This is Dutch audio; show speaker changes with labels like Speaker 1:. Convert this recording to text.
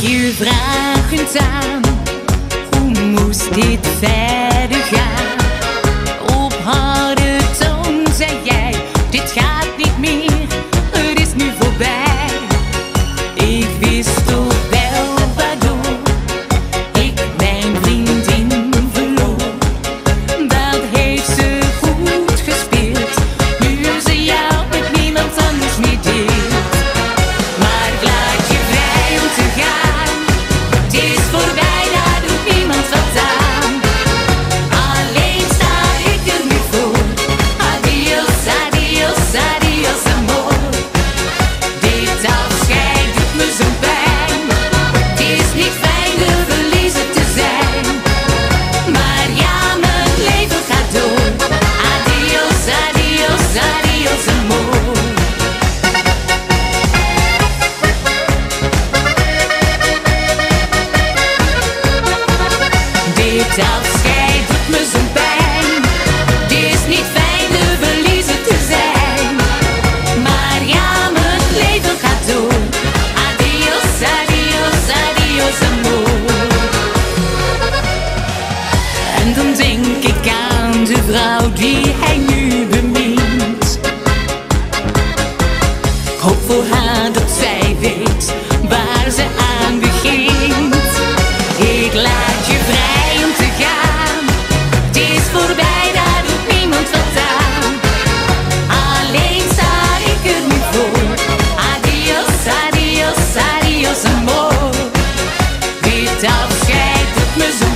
Speaker 1: je vragend aan. Hoe moest dit verder? за Miss